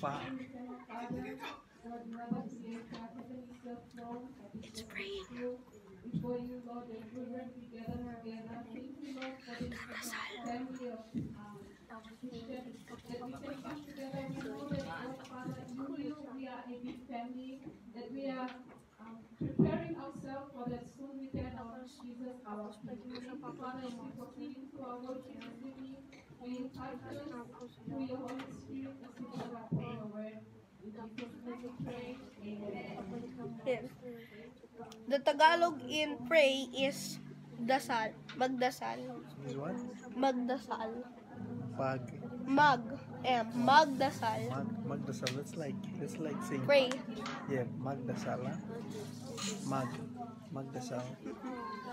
Pa. It's praying. we are a big family, that we are preparing ourselves for that soon return of Jesus, our King. Father, as we to our evening, we invite us through your Spirit as we give our prayer word. In Jesus' name we pray. Amen. Yes. The Tagalog in pray is dasal. Magdasal. Is what? Magdasal. Pag. Mag. M. Magdasal. Mag, magdasal. That's like, that's like saying. Pray. Yeah, magdasal. Mag. Magdasal.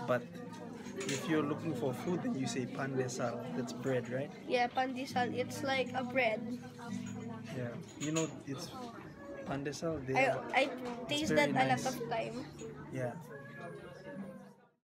But if you're looking for food, then you say pandesal. That's bread, right? Yeah, pandesal. It's like a bread. Yeah. You know, it's pandesal. They I I taste that a lot nice. of time. yeah.